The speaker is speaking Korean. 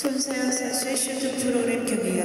손세연 선수의 슈트 프로그램 경기가